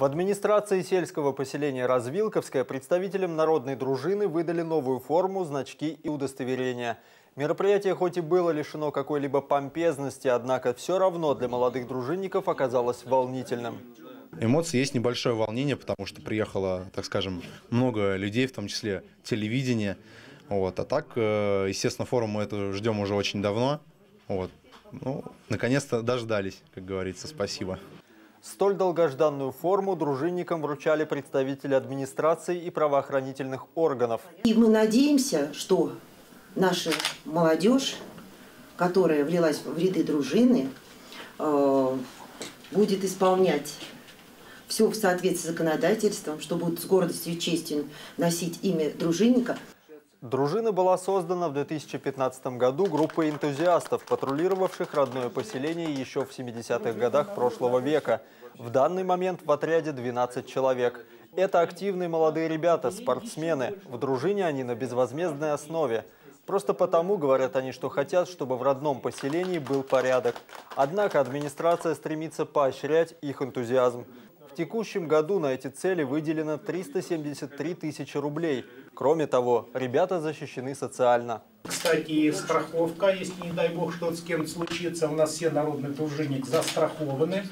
В администрации сельского поселения Развилковское представителям народной дружины выдали новую форму, значки и удостоверения. Мероприятие хоть и было лишено какой-либо помпезности, однако все равно для молодых дружинников оказалось волнительным. Эмоции есть небольшое волнение, потому что приехало, так скажем, много людей, в том числе телевидение. Вот. А так, э, естественно, форум мы это ждем уже очень давно. Вот. Ну, наконец-то дождались, как говорится, спасибо. Столь долгожданную форму дружинникам вручали представители администрации и правоохранительных органов. И мы надеемся, что наша молодежь, которая влилась в ряды дружины, э, будет исполнять все в соответствии с законодательством, что будет с гордостью и честью носить имя дружинника – Дружина была создана в 2015 году группой энтузиастов, патрулировавших родное поселение еще в 70-х годах прошлого века. В данный момент в отряде 12 человек. Это активные молодые ребята, спортсмены. В дружине они на безвозмездной основе. Просто потому, говорят они, что хотят, чтобы в родном поселении был порядок. Однако администрация стремится поощрять их энтузиазм. В текущем году на эти цели выделено 373 тысячи рублей. Кроме того, ребята защищены социально. Кстати, страховка, если не дай бог что-то с кем-то случится, у нас все народные дружинники застрахованы,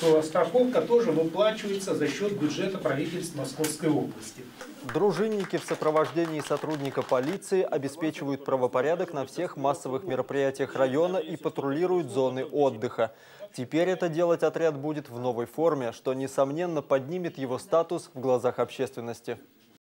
то страховка тоже выплачивается за счет бюджета правительства Московской области. Дружинники в сопровождении сотрудника полиции обеспечивают правопорядок на всех массовых мероприятиях района и патрулируют зоны отдыха. Теперь это делать отряд будет в новой форме, что, несомненно, поднимет его статус в глазах общественности.